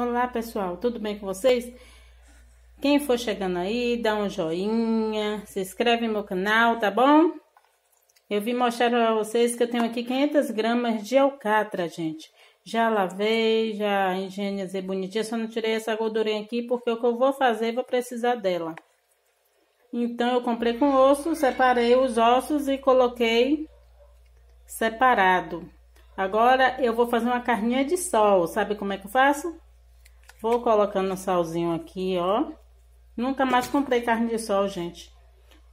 Olá pessoal, tudo bem com vocês? Quem for chegando aí, dá um joinha, se inscreve no meu canal, tá bom? Eu vim mostrar para vocês que eu tenho aqui 500 gramas de alcatra, gente. Já lavei, já higienizei bonitinha, só não tirei essa gordurinha aqui porque o que eu vou fazer, vou precisar dela. Então, eu comprei com osso, separei os ossos e coloquei separado. Agora, eu vou fazer uma carninha de sol, sabe como é que eu faço? Vou colocando um salzinho aqui, ó. Nunca mais comprei carne de sol, gente.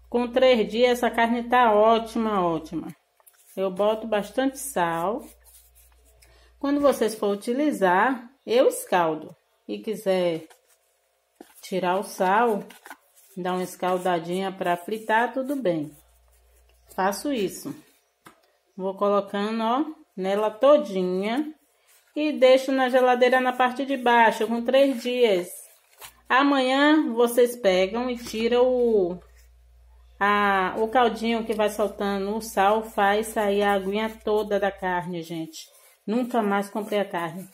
Com três dias, essa carne tá ótima, ótima. Eu boto bastante sal. Quando vocês for utilizar, eu escaldo. E quiser tirar o sal, dar uma escaldadinha para fritar, tudo bem. Faço isso. Vou colocando, ó, nela todinha e deixo na geladeira na parte de baixo com três dias. Amanhã vocês pegam e tiram o, a, o caldinho que vai soltando o sal, faz sair a aguinha toda da carne, gente. Nunca mais comprei a carne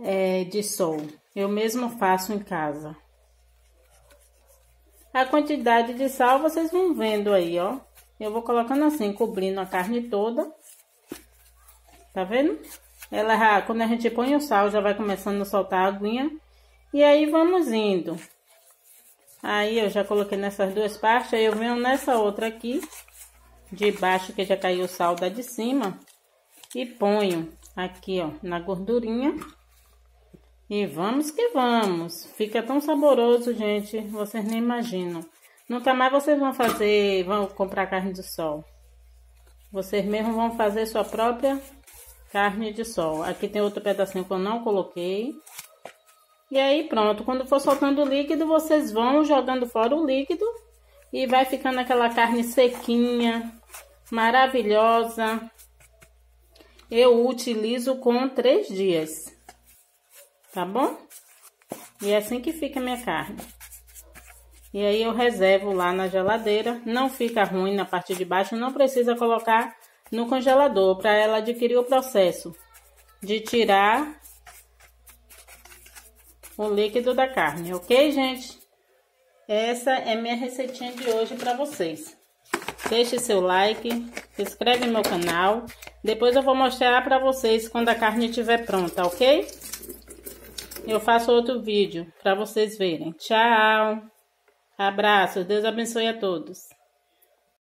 é, de sol. Eu mesmo faço em casa. A quantidade de sal vocês vão vendo aí, ó. Eu vou colocando assim, cobrindo a carne toda. Tá vendo? Ela já, quando a gente põe o sal, já vai começando a soltar a aguinha. E aí vamos indo. Aí eu já coloquei nessas duas partes, aí eu venho nessa outra aqui, de baixo que já caiu o sal da de cima. E ponho aqui, ó, na gordurinha. E vamos que vamos. Fica tão saboroso, gente, vocês nem imaginam. Nunca mais vocês vão fazer, vão comprar carne de sol. Vocês mesmos vão fazer sua própria carne de sol. Aqui tem outro pedacinho que eu não coloquei. E aí pronto, quando for soltando o líquido, vocês vão jogando fora o líquido e vai ficando aquela carne sequinha, maravilhosa. Eu utilizo com três dias, tá bom? E é assim que fica a minha carne. E aí eu reservo lá na geladeira, não fica ruim na parte de baixo, não precisa colocar no congelador para ela adquirir o processo de tirar o líquido da carne, ok, gente? Essa é minha receitinha de hoje para vocês. Deixe seu like, se inscreve no meu canal. Depois eu vou mostrar para vocês quando a carne estiver pronta, ok? Eu faço outro vídeo para vocês verem. Tchau! Abraços, Deus abençoe a todos.